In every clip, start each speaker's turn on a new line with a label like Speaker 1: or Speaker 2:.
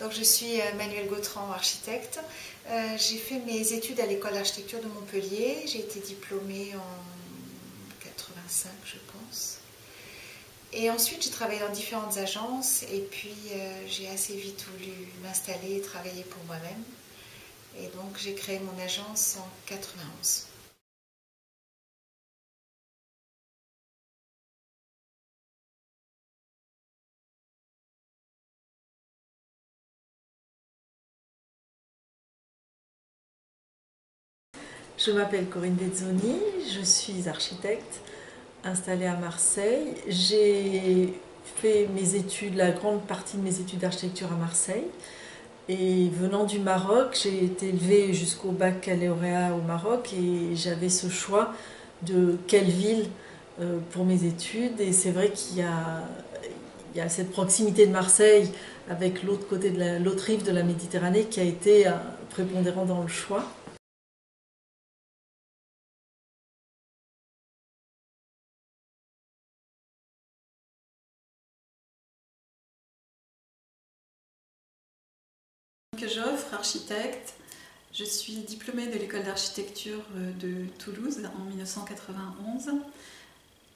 Speaker 1: Donc je suis Manuel Gautran, architecte. j'ai fait mes études à l'école d'architecture de Montpellier. J'ai été diplômée en 85, je pense. Et ensuite, j'ai travaillé dans différentes agences et puis j'ai assez vite voulu m'installer et travailler pour moi-même. Et donc j'ai créé mon agence en 91.
Speaker 2: Je m'appelle Corinne Dezzoni, je suis architecte installée à Marseille. J'ai fait mes études, la grande partie de mes études d'architecture à Marseille. Et venant du Maroc, j'ai été élevée jusqu'au baccalauréat au Maroc et j'avais ce choix de quelle ville euh, pour mes études. Et c'est vrai qu'il y a, cette proximité de Marseille avec l'autre côté de l'autre rive de la Méditerranée qui a été euh, prépondérant dans le choix.
Speaker 3: Architecte. Je suis diplômée de l'école d'architecture euh, de Toulouse en 1991.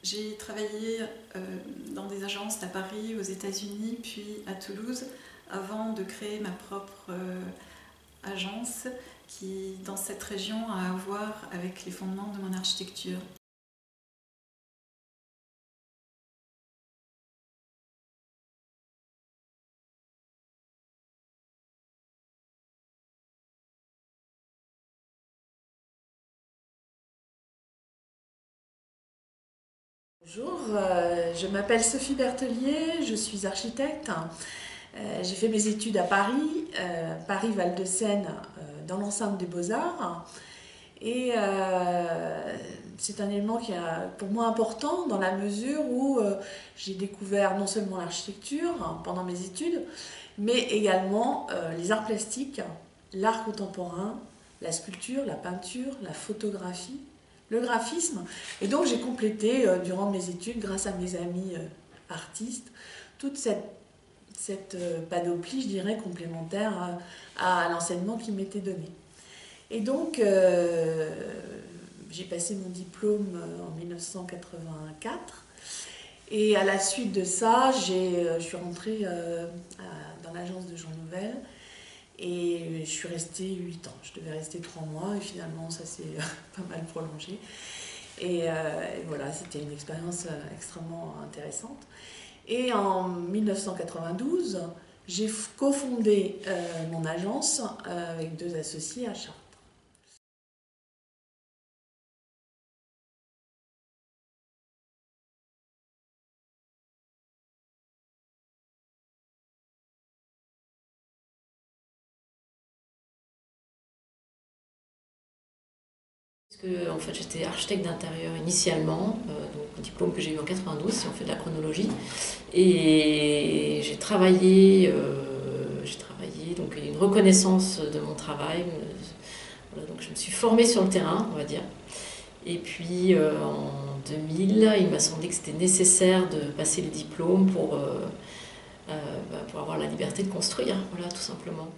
Speaker 3: J'ai travaillé euh, dans des agences à Paris, aux États-Unis, puis à Toulouse, avant de créer ma propre euh, agence qui, dans cette région, a à voir avec les fondements de mon architecture.
Speaker 2: Bonjour, euh, je m'appelle Sophie Bertelier, je suis architecte. Euh, j'ai fait mes études à Paris, euh, Paris-Val-de-Seine, dans l'ensemble des Beaux-Arts. Et c'est un élément qui est pour moi important dans la mesure où j'ai découvert non seulement l'architecture hein, pendant mes études, mais également les arts plastiques, l'art contemporain, la sculpture, la peinture, la photographie, le graphisme. Et donc j'ai complété euh, durant mes études, grâce à mes amis euh, artistes, toute cette, cette euh, panoplie, je dirais, complémentaire à, l'enseignement qui m'était donné. Et donc j'ai passé mon diplôme en 1984. Et à la suite de ça, je suis rentrée dans l'agence de Jean Nouvel et je suis restée 8 ans. Je devais rester 3 mois et finalement ça s'est pas mal prolongé. Euh, et, voilà, c'était une expérience euh, extrêmement intéressante. Et en 1992, j'ai cofondé euh, mon agence avec deux associés à Chartres.
Speaker 4: En fait, j'étais architecte d'intérieur initialement, euh, donc diplôme que j'ai eu en 92 si on fait de la chronologie. Et j'ai travaillé, euh, j'ai travaillé, donc une reconnaissance de mon travail. Euh, donc je me suis formée sur le terrain, on va dire. Et puis en 2000, il m'a semblé que c'était nécessaire de passer le diplôme pour, bah, pour avoir la liberté de construire, voilà, tout simplement.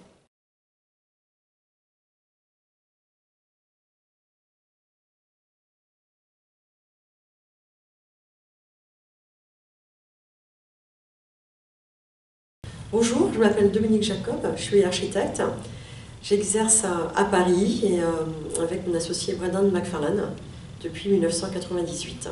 Speaker 5: Bonjour, je m'appelle Dominique Jacob, je suis architecte. J'exerce à, Paris euh, avec mon associé Brendan McFarlane depuis 1998.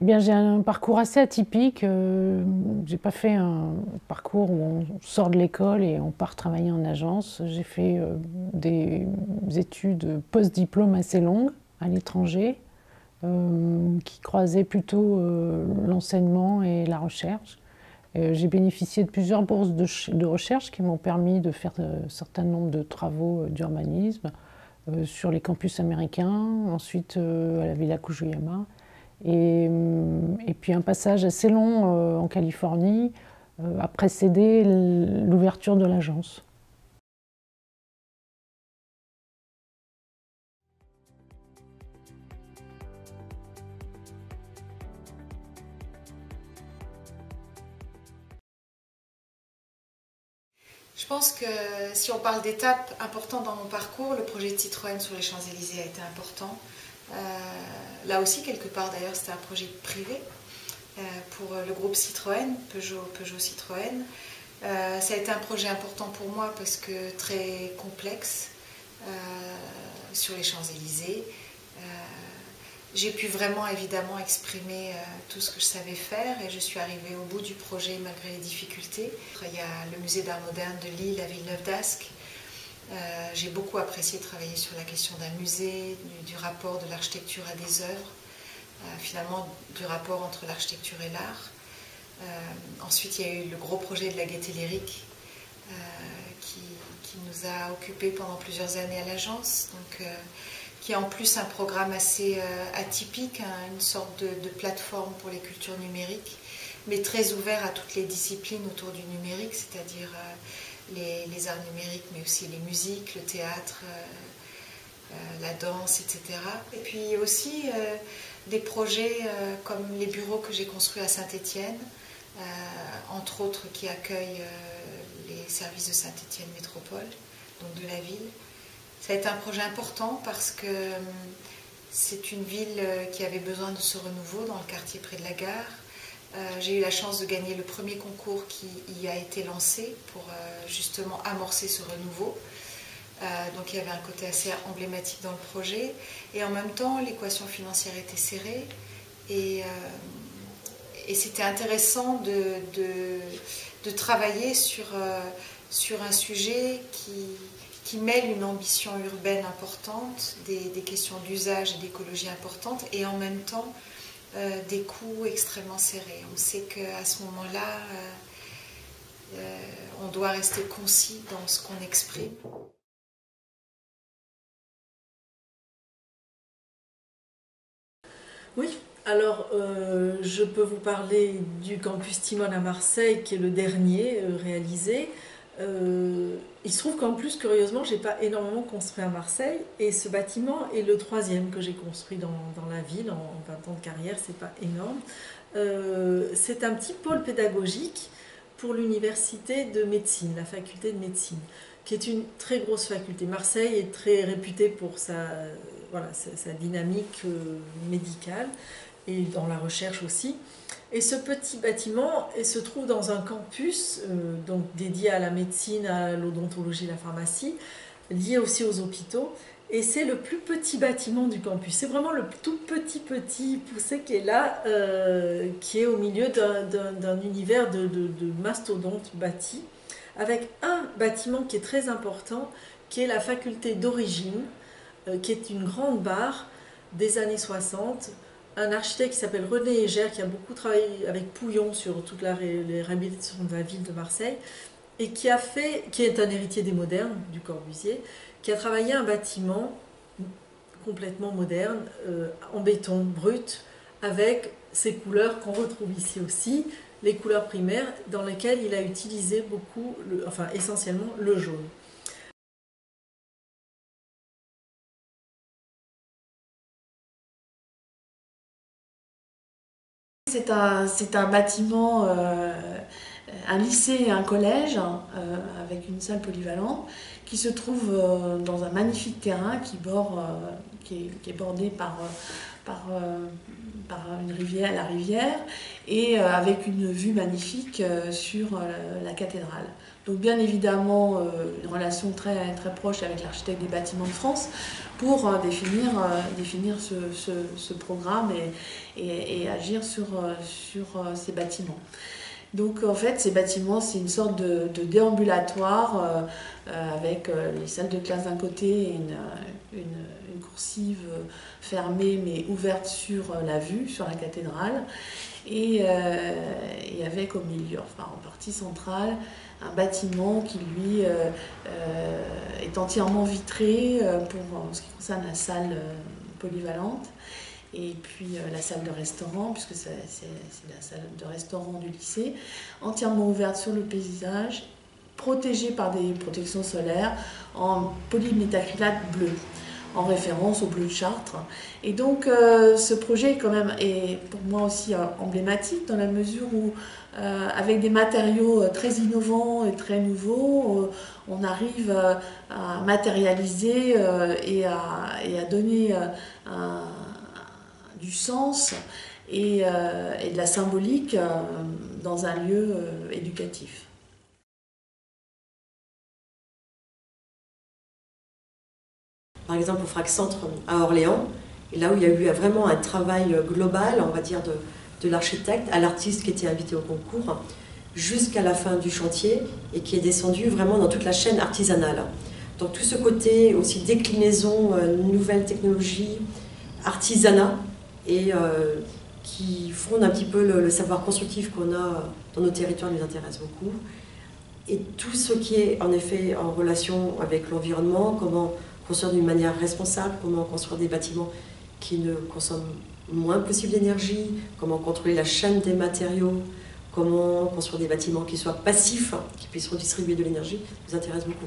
Speaker 6: Eh j'ai un parcours assez atypique. Euh, j'ai pas fait un parcours où on sort de l'école et on part travailler en agence. J'ai fait euh, des études post-diplôme assez longues à l'étranger, euh, qui croisaient plutôt l'enseignement et la recherche. J'ai bénéficié de plusieurs bourses de, recherche qui m'ont permis de faire un certain nombre de travaux d'urbanisme sur les campus américains, ensuite à la Villa Kujuyama. Hum, et, puis un passage assez long euh, en Californie euh, a précédé l'ouverture de l'agence.
Speaker 1: Je pense que si on parle d'étapes importantes dans mon parcours, le projet de Citroën sur les Champs-Élysées a été important. Euh, là aussi, quelque part d'ailleurs, c'était un projet privé euh, pour le groupe Citroën, Peugeot, Citroën. Euh, ça a été un projet important pour moi parce que très complexe sur les Champs-Élysées. j'ai pu vraiment évidemment exprimer tout ce que je savais faire et je suis arrivée au bout du projet malgré les difficultés. Il y a le musée d'art moderne de Lille à Villeneuve d'Ascq euh, j'ai beaucoup apprécié travailler sur la question d'un musée, du, rapport de l'architecture à des œuvres, euh, finalement du rapport entre l'architecture et l'art. Euh, ensuite, il y a eu le gros projet de la gaieté lyrique qui, nous a occupés pendant plusieurs années à l'agence, qui est en plus un programme assez atypique, hein, une sorte de, de, plateforme pour les cultures numériques, mais très ouvert à toutes les disciplines autour du numérique, c'est-à-dire les, arts numériques, mais aussi les musiques, le théâtre, euh, euh, la danse, etc. Et puis aussi euh, des projets comme les bureaux que j'ai construits à Saint-Étienne, entre autres qui accueillent les services de Saint-Étienne Métropole, donc de la ville. Ça a été un projet important parce que c'est une ville qui avait besoin de ce renouveau dans le quartier près de la gare. Euh, j'ai eu la chance de gagner le premier concours qui y a été lancé pour euh, justement amorcer ce renouveau. Euh, donc il y avait un côté assez emblématique dans le projet. Et en même temps, l'équation financière était serrée. Et, c'était intéressant de, travailler sur, un sujet qui, mêle une ambition urbaine importante, des questions d'usage et d'écologie importantes, et en même temps euh, des coûts extrêmement serrés. On sait qu'à ce moment-là, euh, euh, on doit rester concis dans ce qu'on exprime.
Speaker 7: Oui, alors je peux vous parler du campus Timon à Marseille, qui est le dernier réalisé. Euh, il se trouve qu'en plus, curieusement, j'ai pas énormément construit à Marseille et ce bâtiment est le troisième que j'ai construit dans, la ville en, 20 ans de carrière, c'est pas énorme. Euh, c'est un petit pôle pédagogique pour l'université de médecine, la faculté de médecine, qui est une très grosse faculté. Marseille est très réputée pour sa, voilà, sa, dynamique euh, médicale et dans la recherche aussi. Et ce petit bâtiment se trouve dans un campus euh, donc dédié à la médecine, à l'odontologie, la pharmacie, lié aussi aux hôpitaux. Et c'est le plus petit bâtiment du campus. C'est vraiment le tout petit petit poussé qui est là, euh, qui est au milieu d'un univers de, mastodontes bâtis, avec un bâtiment qui est très important, qui est la faculté d'origine, euh, qui est une grande barre des années 60, un architecte qui s'appelle René Hégère, qui a beaucoup travaillé avec Pouillon sur toute la réhabilitation de la ville de Marseille, et qui est un héritier des modernes, du Corbusier, qui a travaillé un bâtiment complètement moderne, euh, en béton brut, avec ces couleurs qu'on retrouve ici aussi, les couleurs primaires, dans lesquelles il a utilisé beaucoup, enfin essentiellement le jaune.
Speaker 2: C'est un, un, bâtiment, euh, un lycée et un collège euh, avec une salle polyvalente qui se trouve euh, dans un magnifique terrain qui, bord, qui, est, bordé par, par, par, une rivière, la rivière, et avec une vue magnifique sur la cathédrale. Donc bien évidemment, une relation très, très proche avec l'architecte des bâtiments de France pour euh, définir, euh, définir ce, ce, programme et, et, agir sur, euh, sur ces bâtiments. Donc en fait, ces bâtiments, c'est une sorte de, déambulatoire avec les salles de classe d'un côté et une, coursive fermée mais ouverte sur la vue, sur la cathédrale, et, et avec au milieu, enfin en partie centrale, un bâtiment qui lui euh, euh, est entièrement vitré euh, pour ce qui concerne la salle polyvalente et puis la salle de restaurant, puisque c'est la salle de restaurant du lycée, entièrement ouverte sur le paysage, protégée par des protections solaires en polymétacrylate bleu. En référence au bleu de Chartres. Et donc euh, ce projet est quand même est pour moi aussi emblématique dans la mesure où avec des matériaux très innovants et très nouveaux, on arrive à matérialiser et à, donner du sens et, de la symbolique dans un lieu éducatif.
Speaker 5: Par exemple au FRAC Centre à Orléans, et là où il y a eu vraiment un travail global, on va dire, de, l'architecte à l'artiste qui était invité au concours, jusqu'à la fin du chantier, et qui est descendu vraiment dans toute la chaîne artisanale. Donc tout ce côté aussi déclinaison, euh, nouvelles technologies, artisanat, et euh, qui fondent un petit peu le, savoir constructif qu'on a dans nos territoires, nous intéresse beaucoup. Et tout ce qui est en effet en relation avec l'environnement, comment construire d'une manière responsable, comment construire des bâtiments qui ne consomment moins possible d'énergie, comment contrôler la chaîne des matériaux, comment construire des bâtiments qui soient passifs, qui puissent redistribuer de l'énergie, nous intéresse beaucoup.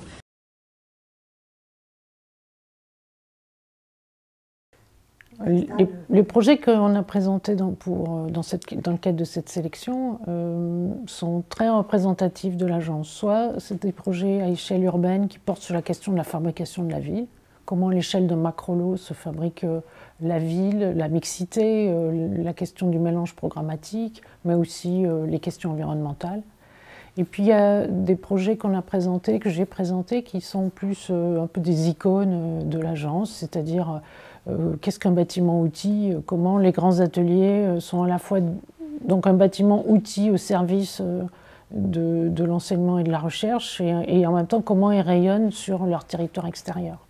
Speaker 6: Les, projets qu'on a présentés dans, pour, dans, cette, dans, le cadre de cette sélection euh, sont très représentatifs de l'agence. Soit c'est des projets à échelle urbaine qui portent sur la question de la fabrication de la ville, comment l'échelle de Macrolo se fabrique euh, la ville, la mixité, euh, la question du mélange programmatique, mais aussi les questions environnementales. Et puis il y a des projets qu'on a présentés, que j'ai présentés, qui sont plus un peu des icônes de l'agence, c'est-à-dire euh, qu'est-ce qu'un bâtiment outil, euh, comment les grands ateliers euh, sont à la fois donc un bâtiment outil au service de, l'enseignement et de la recherche et, en même temps comment ils rayonnent sur leur territoire extérieur.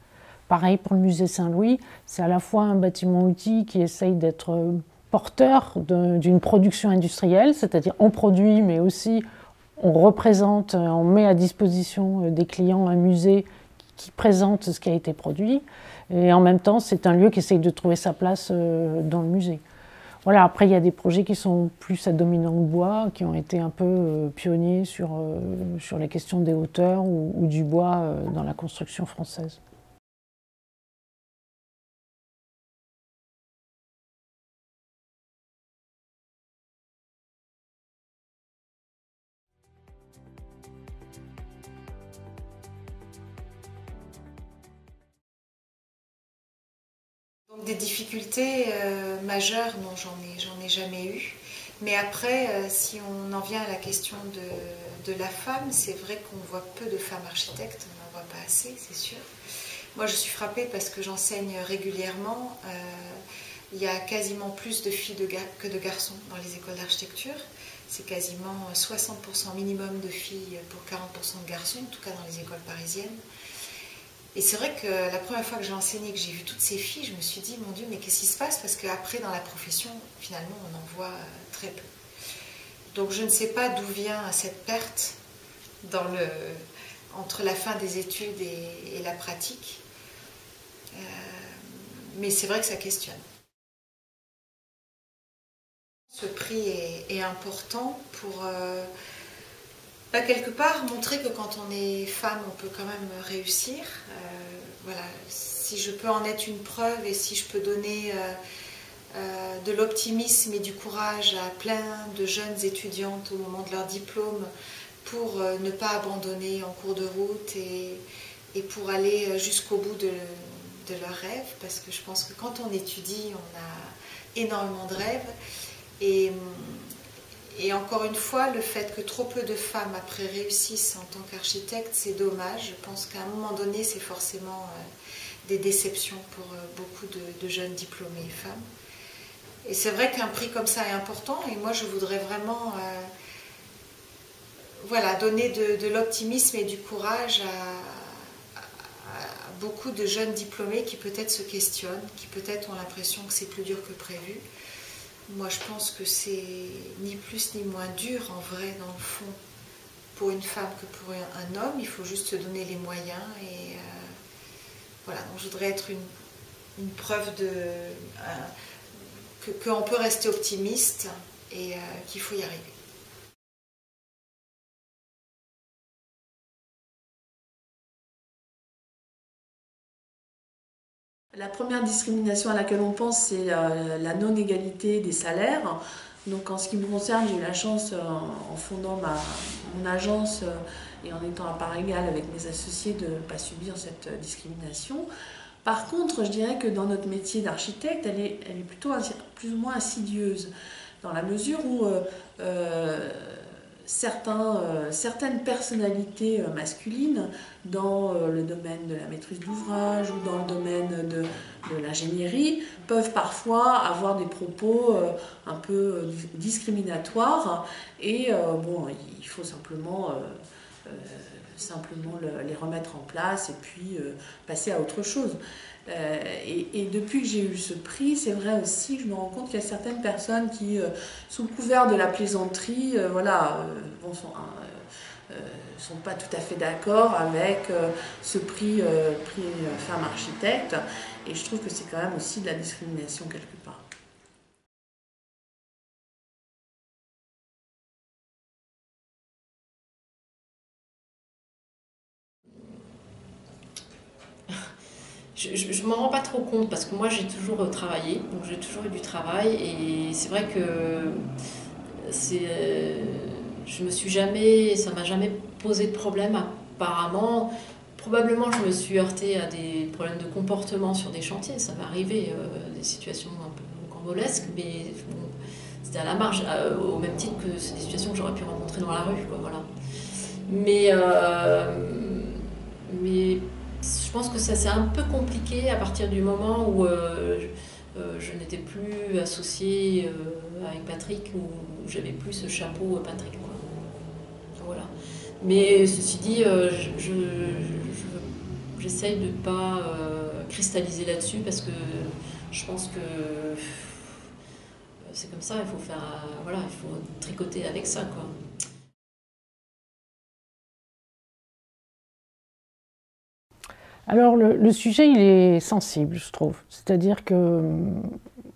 Speaker 6: Pareil pour le musée Saint-Louis, c'est à la fois un bâtiment outil qui essaye d'être porteur d'une production industrielle, c'est-à-dire on produit mais aussi on représente, on met à disposition des clients un musée qui présente ce qui a été produit. Et en même temps, c'est un lieu qui essaye de trouver sa place euh, dans le musée. Voilà, après, il y a des projets qui sont plus à dominante bois, qui ont été un peu euh, pionniers sur, euh, sur les questions des hauteurs ou du bois dans la construction française.
Speaker 1: Des difficultés euh, majeures, non, j'en ai, jamais eu. Mais après, euh, si on en vient à la question de, la femme, c'est vrai qu'on voit peu de femmes architectes, on n'en voit pas assez, c'est sûr. Moi, je suis frappée parce que j'enseigne régulièrement. Euh, il y a quasiment plus de filles que de garçons dans les écoles d'architecture. C'est quasiment 60% minimum de filles pour 40% de garçons, en tout cas dans les écoles parisiennes. Et c'est vrai que la première fois que j'ai enseigné, que j'ai vu toutes ces filles, je me suis dit, mon Dieu, mais qu'est-ce qui se passe? Parce qu'après, dans la profession, finalement, on en voit euh, très peu. Donc je ne sais pas d'où vient cette perte entre la fin des études et, la pratique. Euh, mais c'est vrai que ça questionne. Ce prix est, important pour... Euh, bah, quelque part montrer que quand on est femme, on peut quand même réussir. Euh, voilà, si je peux en être une preuve et si je peux donner euh, euh, de l'optimisme et du courage à plein de jeunes étudiantes au moment de leur diplôme pour ne pas abandonner en cours de route et, et pour aller jusqu'au bout de, de leurs rêves, parce que je pense que quand on étudie, on a énormément de rêves. Et et encore une fois, le fait que trop peu de femmes après réussissent en tant qu'architectes, c'est dommage. Je pense qu'à un moment donné, c'est forcément euh, des déceptions pour euh, beaucoup de, jeunes diplômés femmes. Et c'est vrai qu'un prix comme ça est important et moi je voudrais vraiment euh, voilà, donner de, l'optimisme et du courage à, à, beaucoup de jeunes diplômés qui peut-être se questionnent, qui peut-être ont l'impression que c'est plus dur que prévu. Moi, je pense que c'est ni plus ni moins dur en vrai, dans le fond, pour une femme que pour un homme. Il faut juste se donner les moyens. Et euh, voilà, donc je voudrais être une, preuve de. qu'on peut rester optimiste et euh, qu'il faut y arriver.
Speaker 2: La première discrimination à laquelle on pense, c'est la non-égalité des salaires. Donc en ce qui me concerne, j'ai eu la chance, en fondant ma, mon agence et en étant à part égale avec mes associés, de ne pas subir cette discrimination. Par contre, je dirais que dans notre métier d'architecte, elle est, elle est plutôt plus ou moins insidieuse, dans la mesure où euh, euh, euh, certaines personnalités masculines dans le domaine de la maîtrise d'ouvrage ou dans le domaine de, l'ingénierie peuvent parfois avoir des propos un peu discriminatoires et il faut simplement les remettre en place et puis euh, passer à autre chose. Euh, et, depuis que j'ai eu ce prix, c'est vrai aussi que je me rends compte qu'il y a certaines personnes qui, euh, sous le couvert de la plaisanterie, voilà, bon, sont, sont pas tout à fait d'accord avec ce prix, prix femme architecte. Et je trouve que c'est quand même aussi de la discrimination quelque part.
Speaker 4: Je, ne m'en rends pas trop compte parce que moi j'ai toujours euh, travaillé, donc j'ai toujours eu du travail et c'est vrai que c'est, euh, je me suis jamais, ça m'a jamais posé de problème apparemment. Probablement je me suis heurtée à des problèmes de comportement sur des chantiers, ça m'est arrivé, euh, des situations un peu cambolesques, mais c'était à la marge, au même titre que des situations que j'aurais pu rencontrer dans la rue, quoi, voilà. Mais, mais je pense que ça c'est un peu compliqué à partir du moment où euh, euh, je n'étais plus associée euh, avec Patrick, où j'avais plus ce chapeau Patrick. Voilà. Mais ceci dit, j'essaye je, de ne pas cristalliser là-dessus parce que je pense que c'est comme ça, il faut faire, voilà, il faut tricoter avec ça, quoi.
Speaker 6: Alors le, sujet, il est sensible, je trouve. C'est-à-dire que,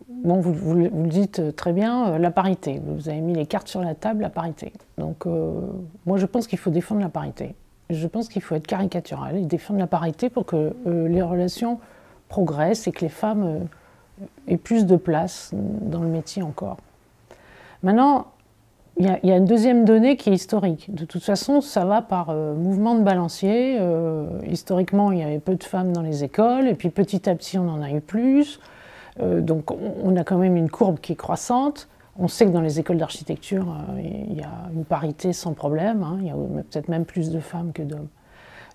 Speaker 6: bon, vous, vous, le dites très bien, euh, la parité. Vous avez mis les cartes sur la table, la parité. Donc euh, moi, je pense qu'il faut défendre la parité. Je pense qu'il faut être caricatural et défendre la parité pour que euh, les relations progressent et que les femmes aient plus de place dans le métier encore. Maintenant, il y, a, une deuxième donnée qui est historique. De toute façon, ça va par euh, mouvement de balancier. Euh, historiquement, il y avait peu de femmes dans les écoles, et puis petit à petit, on en a eu plus. Euh, donc, on, a quand même une courbe qui est croissante. On sait que dans les écoles d'architecture, il y a une parité sans problème. Hein. il y a peut-être même plus de femmes que d'hommes.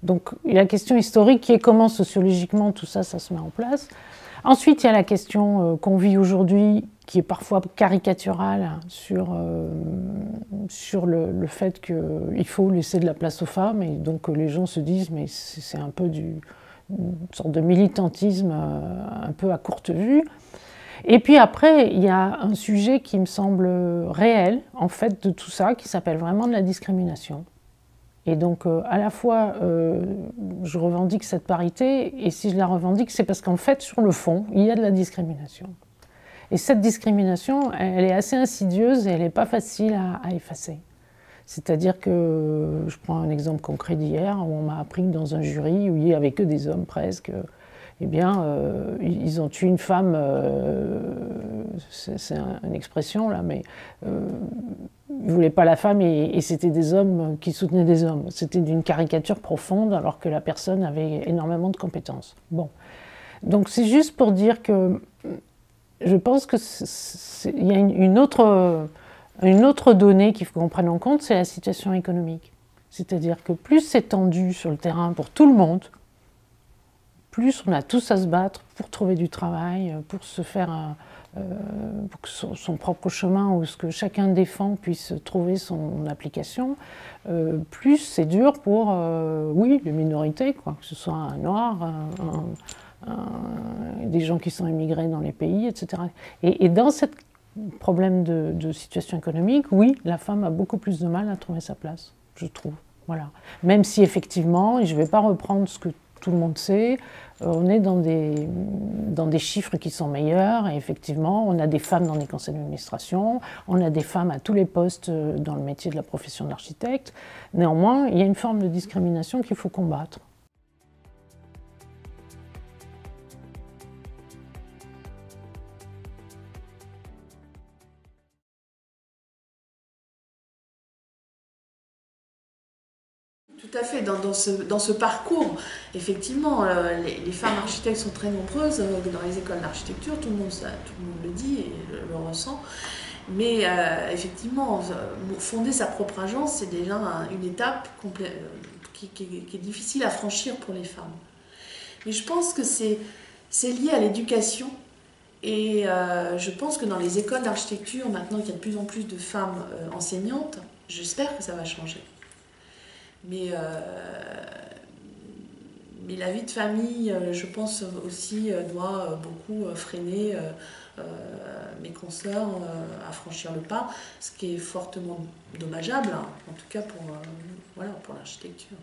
Speaker 6: Donc, il y a la question historique qui est comment sociologiquement tout ça, ça se met en place. Ensuite, il y a la question qu'on vit aujourd'hui qui est parfois caricatural sur, euh, sur le, le fait qu'il faut laisser de la place aux femmes et donc les gens se disent mais c'est un peu du, une sorte de militantisme euh, un peu à courte vue. Et puis après, il y a un sujet qui me semble réel, en fait, de tout ça, qui s'appelle vraiment de la discrimination. Et donc, euh, à la fois, je revendique cette parité, et si je la revendique, c'est parce qu'en fait, sur le fond, il y a de la discrimination. Et cette discrimination, elle est assez insidieuse et elle n'est pas facile à, effacer. C'est-à-dire que, je prends un exemple concret d'hier, où on m'a appris que dans un jury où il n'y avait que des hommes presque, eh bien, euh, ils ont tué une femme, euh, c'est une expression là, mais euh, ils ne voulaient pas la femme et, et c'était des hommes qui soutenaient des hommes. C'était d'une caricature profonde alors que la personne avait énormément de compétences. Bon. Donc c'est juste pour dire que je pense qu'il y a une autre, une autre donnée qu'il faut qu'on prenne en compte, c'est la situation économique. C'est-à-dire que plus c'est tendu sur le terrain pour tout le monde, plus on a tous à se battre pour trouver du travail, pour se faire euh, que son, propre chemin ou ce que chacun défend puisse trouver son application, euh, plus c'est dur pour, euh, oui, les minorités, quoi, que ce soit un noir, un, des gens qui sont immigrés dans les pays, etc. Et, dans ce problème de, situation économique, oui, la femme a beaucoup plus de mal à trouver sa place, je trouve. Voilà. Même si effectivement, et je ne vais pas reprendre ce que tout le monde sait, euh, on est dans des, dans des chiffres qui sont meilleurs, et effectivement, on a des femmes dans les conseils d'administration, on a des femmes à tous les postes euh, dans le métier de la profession d'architecte. Néanmoins, il y a une forme de discrimination qu'il faut combattre.
Speaker 2: Dans, ce, parcours, effectivement, euh, les, femmes architectes sont très nombreuses euh, dans les écoles d'architecture, tout, le monde, le dit et le, ressent. Mais euh, effectivement, fonder sa propre agence, c'est déjà une étape qui, est difficile à franchir pour les femmes. Mais je pense que c'est lié à l'éducation. Et je pense que dans les écoles d'architecture, maintenant qu'il y a de plus en plus de femmes enseignantes, j'espère que ça va changer. Mais, euh, mais la vie de famille, je pense aussi, doit beaucoup freiner mes consoeurs à franchir le pas, ce qui est fortement dommageable, hein, en tout cas pour, voilà, pour l'architecture.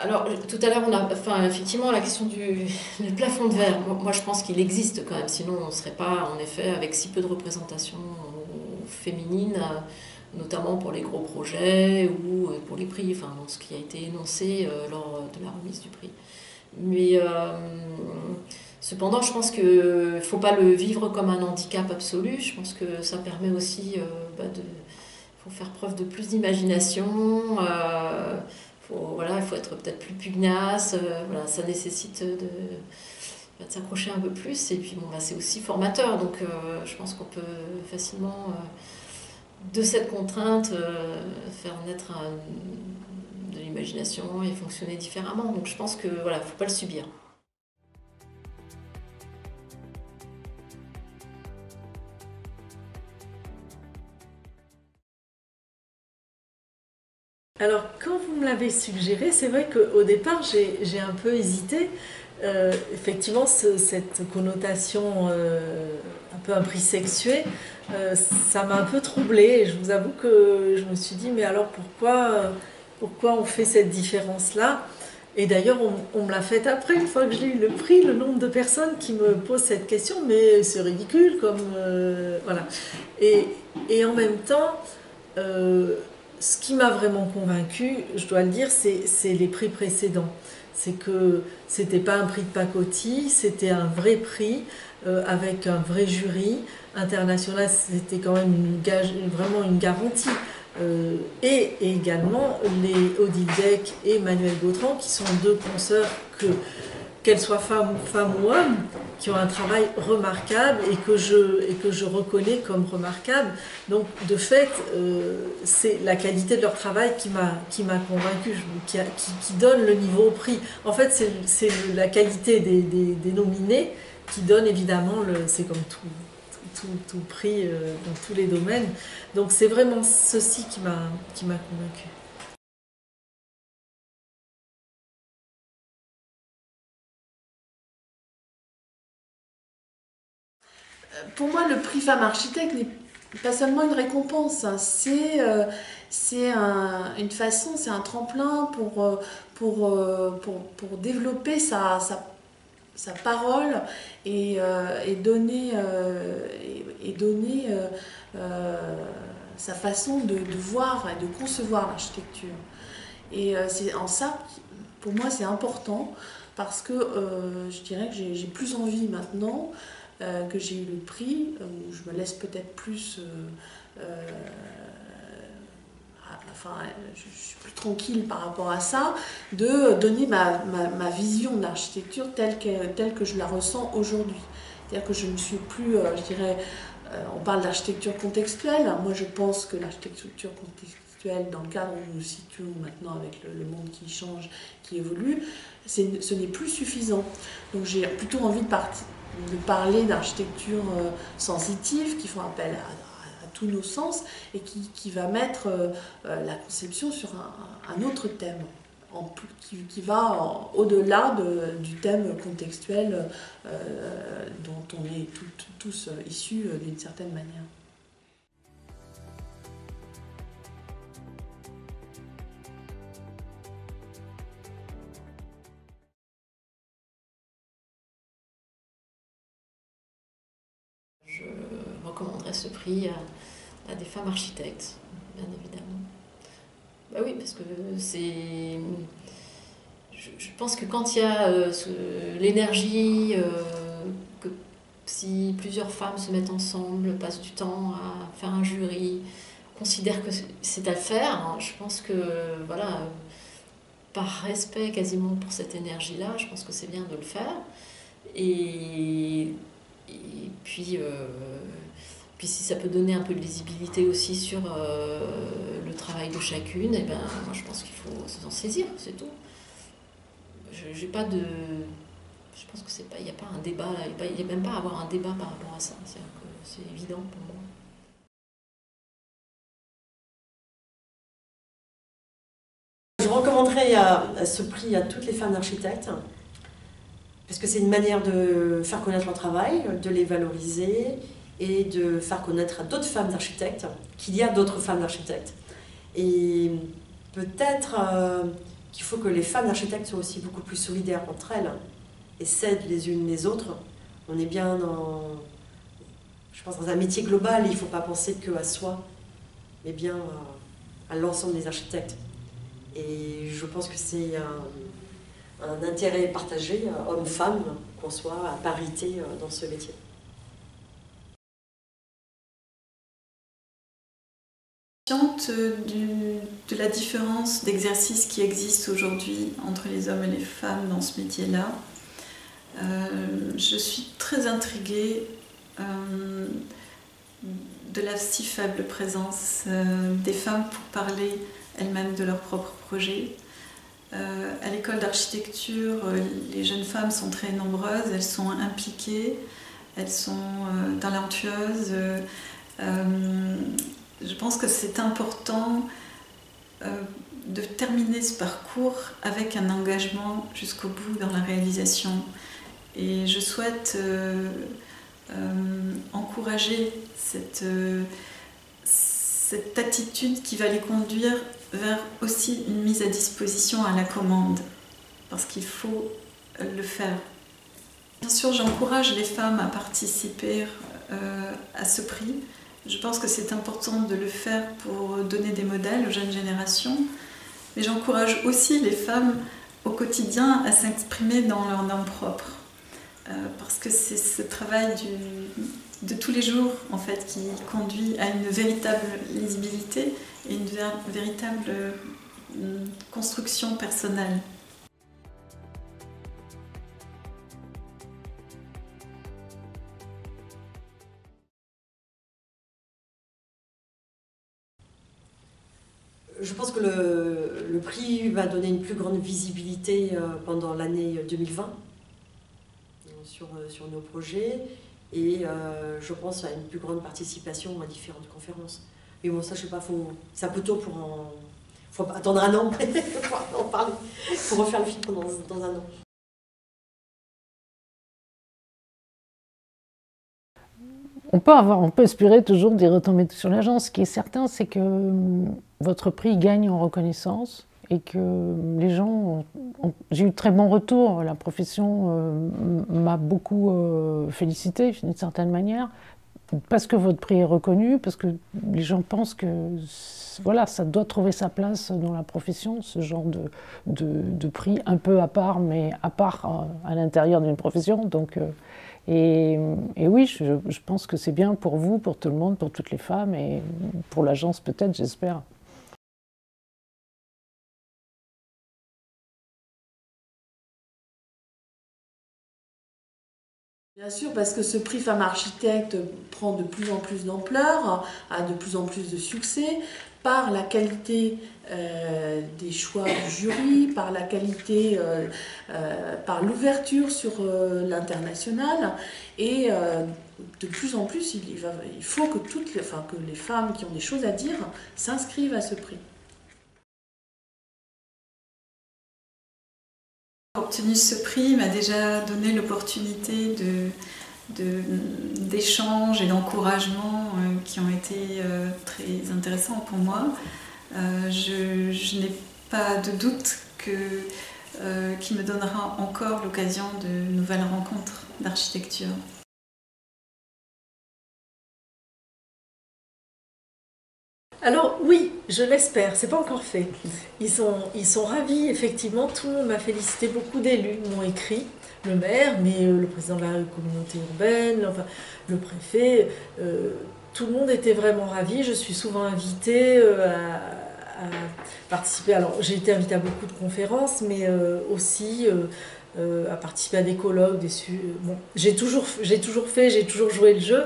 Speaker 4: Alors, tout à l'heure, on a, enfin, effectivement, la question du, plafond de verre. Moi, je pense qu'il existe quand même, sinon on ne serait pas, en effet, avec si peu de représentation féminine, notamment pour les gros projets ou pour les prix, enfin, ce qui a été énoncé euh, lors de la remise du prix. Mais euh, cependant, je pense qu'il ne faut pas le vivre comme un handicap absolu. Je pense que ça permet aussi euh, bah, de faire preuve de plus d'imagination. Euh, faut, voilà, il faut être peut-être plus pugnace, euh, voilà, ça nécessite de, bah, de s'accrocher un peu plus. Et puis bon, bah, c'est aussi formateur, donc euh, je pense qu'on peut facilement, euh, de cette contrainte, faire naître de l'imagination et fonctionner différemment. Donc je pense que voilà, faut pas le subir.
Speaker 7: L'avez suggéré, c'est vrai qu'au départ, j'ai un peu hésité. Euh, effectivement, ce, cette connotation euh, un peu un prix sexué, euh, ça m'a un peu troublée. Et je vous avoue que je me suis dit, mais alors pourquoi, pourquoi on fait cette différence-là? Et d'ailleurs, on, me l'a fait après, une fois que j'ai eu le prix, le nombre de personnes qui me posent cette question, mais c'est ridicule, comme. Euh, voilà. Et, et, en même temps, ce qui m'a vraiment convaincu, je dois le dire, c'est les prix précédents. C'est que c'était pas un prix de pacotille, c'était un vrai prix euh, avec un vrai jury international. C'était quand même vraiment une garantie. Euh, et, et, également les Odile Deck et Manuel Gautran, qui sont deux penseurs que qu'elles soient femmes, femmes ou hommes, qui ont un travail remarquable et que je, et que je reconnais comme remarquable. Donc, de fait, euh, c'est la qualité de leur travail qui m'a qui, qui, qui, donne le niveau au prix. En fait, c'est la qualité des, des, nominés qui donne évidemment, c'est comme tout, tout, tout, prix euh, dans tous les domaines. Donc, c'est vraiment ceci qui m'a convaincue.
Speaker 2: Pour moi, le prix femme architecte n'est pas seulement une récompense, hein. c'est euh, un, une façon, c'est un tremplin pour, euh, euh, pour, pour développer sa, sa, parole et, et donner, et, donner sa façon de, voir et de concevoir l'architecture. Et c'est en ça, pour moi, c'est important parce que je dirais que j'ai plus envie maintenant que j'ai eu le prix, où je me laisse peut-être plus. Euh, euh, enfin, je, suis plus tranquille par rapport à ça, de donner ma, ma, ma vision de l'architecture telle que, telle que je la ressens aujourd'hui. C'est-à-dire que je ne suis plus, je dirais, on parle d'architecture contextuelle. Moi, je pense que l'architecture contextuelle, dans le cadre où nous nous situons maintenant avec le monde qui change, qui évolue, ce n'est plus suffisant. Donc, j'ai plutôt envie de partir de parler d'architecture euh, sensitive qui font appel à, tous nos sens et qui, qui va mettre euh, euh, la conception sur un, autre thème. Qui, qui, va au-delà de, du thème contextuel dont on est tous issus d'une certaine manière.
Speaker 4: Architectes, bien évidemment. Bah oui, parce que c'est. Je, je, pense que quand il y a euh, l'énergie, euh, que si plusieurs femmes se mettent ensemble, passent du temps à faire un jury, considèrent que c'est à faire, hein, je pense que, voilà, par respect quasiment pour cette énergie-là, je pense que c'est bien de le faire. Et, et puis, euh, puis si ça peut donner un peu de lisibilité aussi sur euh, le travail de chacune, eh ben, moi je pense qu'il faut s'en saisir, c'est tout. Je pas de je pense que n'y a pas un débat, il n'y a, même pas à avoir un débat par rapport à ça. C'est évident pour moi.
Speaker 5: Je recommanderais à, ce prix à toutes les femmes d'architectes, parce que c'est une manière de faire connaître leur travail, de les valoriser et de faire connaître à d'autres femmes d'architectes qu'il y a d'autres femmes d'architectes. Et peut-être euh, qu'il faut que les femmes d'architectes soient aussi beaucoup plus solidaires entre elles et s'aident les unes les autres. On est bien dans, je pense, dans un métier global, il ne faut pas penser que à soi, mais bien à, l'ensemble des architectes. Et je pense que c'est un, un, intérêt partagé, homme-femme, qu'on soit à parité euh, dans ce métier.
Speaker 3: Du, de la différence d'exercice qui existe aujourd'hui entre les hommes et les femmes dans ce métier-là. Euh, je suis très intriguée euh, de la si faible présence euh, des femmes pour parler elles-mêmes de leurs propres projets. à l'école d'architecture, les jeunes femmes sont très nombreuses, elles sont impliquées, elles sont talentueuses. Je pense que c'est important de terminer ce parcours avec un engagement jusqu'au bout dans la réalisation. Et je souhaite euh, euh, encourager cette, euh, cette attitude qui va les conduire vers aussi une mise à disposition à la commande, parce qu'il faut le faire. Bien sûr, j'encourage les femmes à participer à ce prix. Je pense que c'est important de le faire pour donner des modèles aux jeunes générations, mais j'encourage aussi les femmes au quotidien à s'exprimer dans leur nom propre. Euh, parce que c'est ce travail de tous les jours en fait qui conduit à une véritable lisibilité et une véritable euh, construction personnelle.
Speaker 5: Va donner une plus grande visibilité euh, pendant l'année 2020 sur, euh, sur nos projets et euh, je pense à une plus grande participation à différentes conférences. Mais bon, ça, je sais pas, c'est un peu tôt pour en. faut attendre un an pour en parler, pour refaire le film dans, dans un an.
Speaker 6: On peut, avoir, on peut espérer toujours des retombées sur l'agence. Ce qui est certain, c'est que hum, votre prix gagne en reconnaissance et que les gens, j'ai eu très bons retours. La profession euh, m'a beaucoup euh, félicité d'une certaine manière, parce que votre prix est reconnu, parce que les gens pensent que voilà, ça doit trouver sa place dans la profession, ce genre de, de, prix un peu à part, mais à part euh, à, l'intérieur d'une profession. Donc, et, et, oui, je pense que c'est bien pour vous, pour tout le monde, pour toutes les femmes, et pour l'agence peut-être, j'espère.
Speaker 7: Bien sûr, parce que ce prix Femme Architecte prend de plus en plus d'ampleur, a de plus en plus de succès, par la qualité euh, des choix du jury, par la qualité, euh, euh, par l'ouverture sur l'international. Et de plus en plus, il, faut que, toutes enfin, que les femmes qui ont des choses à dire s'inscrivent à ce prix.
Speaker 3: Obtenu ce prix m'a déjà donné l'opportunité d'échanges et d'encouragements euh, qui ont été euh, très intéressants pour moi. Euh, je, n'ai pas de doute qu'il me donnera encore l'occasion de nouvelles rencontres d'architecture.
Speaker 7: Alors oui, je l'espère, c'est pas encore fait. Ils sont, ravis, effectivement, tout le monde m'a félicité, beaucoup d'élus m'ont écrit le maire, mais le président de la communauté urbaine, enfin, le préfet. tout le monde était vraiment ravi. Je suis souvent invitée à, participer. Alors, j'ai été invitée à beaucoup de conférences, mais aussi à participer à des colloques. Des bon, j'ai toujours, j'ai toujours fait, j'ai toujours joué le jeu.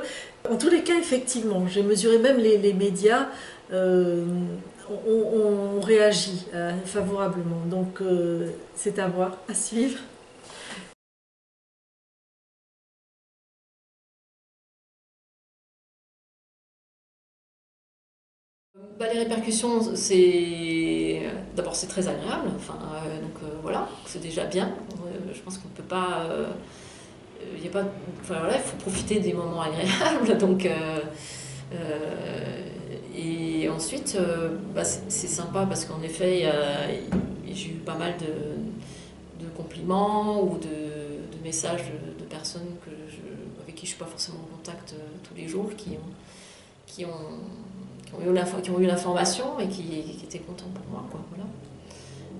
Speaker 7: En tous les cas, effectivement, j'ai mesuré même les médias on, réagit euh, favorablement. Donc euh, c'est à voir, à suivre.
Speaker 4: Bah, les répercussions, c'est d'abord c'est très agréable. Enfin, euh, donc voilà, c'est déjà bien. je pense qu'on ne peut pas. Il faut profiter des moments agréables. Donc et ensuite, euh, bah, c'est sympa parce qu'en effet, j'ai eu pas mal de, compliments ou de, messages de, personnes que avec qui je ne suis pas forcément en contact euh, tous les jours, qui ont, qui ont, qui ont eu l'information et qui, étaient contents pour moi. Voilà.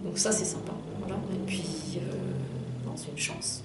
Speaker 4: Donc ça, c'est sympa. Voilà. Et puis, euh, c'est une chance.